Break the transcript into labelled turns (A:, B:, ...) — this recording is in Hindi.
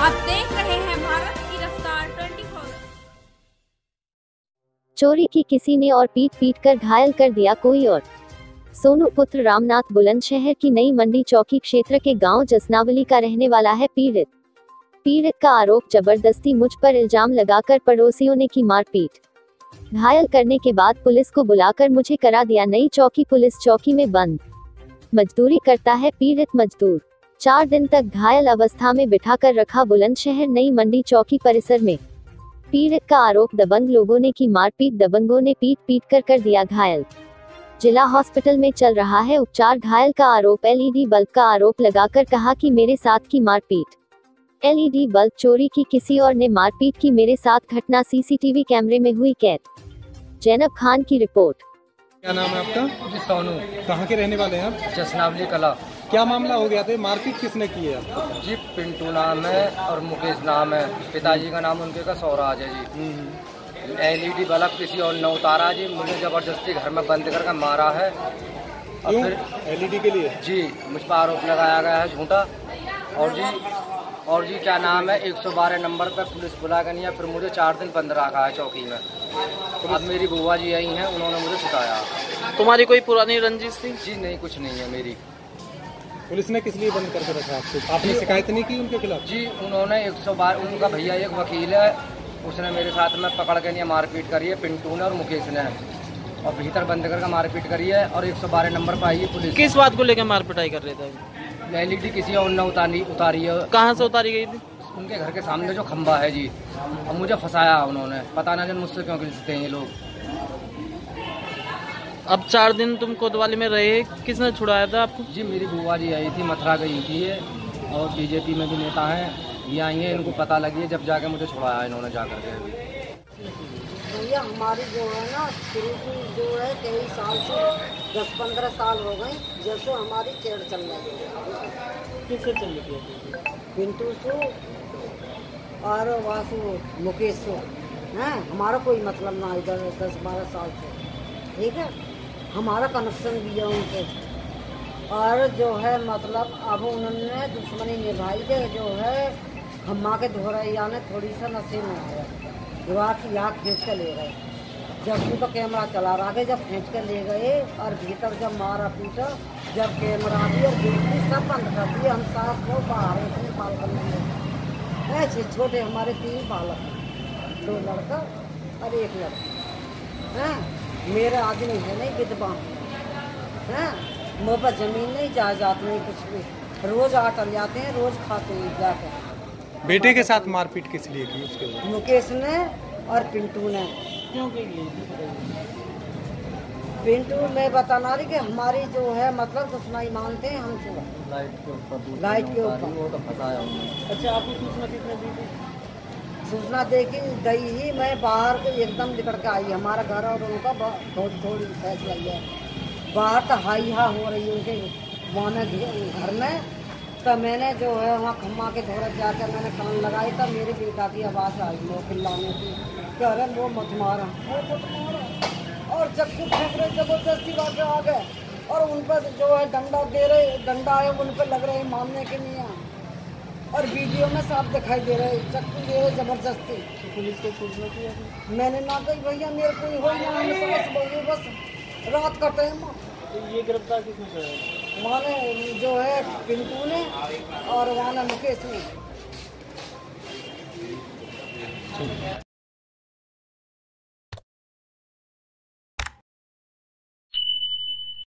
A: आप देख रहे हैं भारत की रफ्तार 24
B: चोरी की किसी ने और पीट पीट कर घायल कर दिया कोई और। सोनू पुत्र रामनाथ बुलंदशहर की नई मंडी चौकी क्षेत्र के गाँव जसनावली का रहने वाला है पीड़ित। पीड़ित का आरोप ज़बरदस्ती मुझ पर इल्ज़ाम लगाकर पड़ोसियों ने की मारपीट। घायल करने के बाद पुलिस को बुलाकर मुझे करा दिया नई चौकी, पुलिस चौकी में बंद। मजदूरी करता है पीड़ित मजदूर। चार दिन तक घायल अवस्था में बिठाकर रखा बुलंदशहर नई मंडी चौकी परिसर में। पीड़ित का आरोप, दबंग लोगों ने की मारपीट, दबंगों ने पीट पीट कर कर दिया घायल। जिला हॉस्पिटल में चल रहा है उपचार, घायल का आरोप, एलईडी बल्ब का आरोप लगाकर कहा कि मेरे साथ की मारपीट। एलईडी बल्ब चोरी की किसी और ने मारपीट की, मेरे साथ घटना, सीसीटीवी कैमरे में हुई कैद। जैनब खान की रिपोर्ट।
C: क्या नाम है आपका?
D: जी सोनू।
C: कहाँ के रहने वाले हैं आप?
D: जसनावली कला।
C: क्या मामला हो गया था? मारपीट किसने की है आपको?
D: जी पिंटू नाम है और मुकेश नाम है। पिताजी का नाम उनके का सौराज है जी। एलईडी बल्ब किसी और ने उतारा जी। मुझे ज़बरदस्ती घर में बंद करके मारा है। और फिर
C: एलईडी के लिए?
D: जी मुझ पर आरोप लगाया गया है झूठा। और जी और जी क्या नाम है? 112 नंबर पर पुलिस बुला कर नहीं है फिर मुझे चार दिन बंद रखा है चौकी में। अब मेरी बुआ जी आई हैं उन्होंने मुझे छुटाया
E: तुम्हारी कोई पुरानी रंजिश थी?
D: जी नहीं कुछ नहीं है मेरी।
C: पुलिस ने किस लिए बंद करके रखा आपको आपने शिकायत नहीं की उनके खिलाफ?
D: जी उन्होंने एक सौ बार उनका भैया एक वकील है उसने मेरे साथ में पकड़ के नहीं मारपीट करी है पिंटू ने और मुकेश ने। और भीतर बंद करके मारपीट करी है और 112 नंबर पर आई है पुलिस।
E: किस बात को लेकर मार पिटाई कर रहे थे?
D: एलईडी किसी और ने उतारी उतारी है।
E: कहाँ से उतारी गई थी?
D: उनके घर के सामने जो खंबा है जी अब मुझे फंसाया उन्होंने। पता ना जन मुझसे क्यों खिलते हैं ये लोग।
E: अब चार दिन तुम कोतवाली में रहे किसने छुड़ाया था आपको?
D: जी मेरी बुआ जी आई थी मथुरा गई थी ये और बीजेपी में भी नेता हैं ये आई हैं इनको पता लगी है जब जाके मुझे छुड़ाया इन्होंने जा करके अभी
F: भैया हमारी जो है ना शुरू से जो है कई साल से दस पंद्रह साल हो गए जैसे हमारी चेड़ चल रही है।
E: किससे चल रही थी
F: पिंटू सो और वासु मुकेश सो हैं? हमारा कोई मतलब ना, इधर दस बारह साल से। ठीक है? हमारा कनेक्शन भी है उनसे। और जो है मतलब अब उन्होंने दुश्मनी निभाई है, जो है, हम्मा के धोरैया ने थोड़ी सा नशे में आया। दीवार की यहाँ खींच के ले गए जब भी तो कैमरा चला रहा गए जब खींच के ले गए, और भीतर जब मारा पीटा, जब कैमरा भी और बिजली सब बंद कर दिए, हम साफ़ लोग बाहर बालकनी में। ऐसे छोटे हमारे तीन बालक हैं। दो लड़का और एक लड़का। हैं? मेरे आदमी है नहीं विधवा। हैं? मुँह पर ज़मीन नहीं जायदाद नहीं कुछ भी। रोज आकर जाते हैं रोज खाते हैं जाकर।
C: बेटे के साथ मारपीट किस लिए की उसके
F: मुकेश ने और पिंटू ने।
E: क्यों
F: पिंटू ने बताना रही कि हमारी जो है मतलब दुश्मनी मानते हैं हम सुबह
D: लाइट के ऊपर
F: लाइट के ऊपर।
D: वो तो
E: अच्छा आपको सूचना किसने दी थी?
F: सूचना देखी गई ही मैं बाहर को एकदम निकल के आई हमारा घर और उनका ब- थोड़ी थोड़ी फैसला लिया बाहर तो हाई हा हो रही है उनके वहाँ घर में। तो मैंने जो है वहाँ खम्मा के थोड़ा जाकर मैंने कान लगाई तब मेरे बेटा की आवाज़ आई वो चिल्लाने की कह रहे वो मत मारा। वो मत मारा। और चक्कू फेंक रहे ज़बरदस्ती वाके आ गए और उन पर जो है डंडा दे रहे डंडा है उन पर लग रहे मारने के लिए और वीडियो में साफ़ दिखाई दे रहे चक्कू दे रहे ज़बरदस्ती।
E: पुलिस को सूचना की
F: मैंने ना कही भैया मेरे को हो ना हम बस रात का टाइम
E: तो ये गिरफ़्तार किसने कराया
F: माने जो है पिंटू ने और वहाँ मुकेश ने।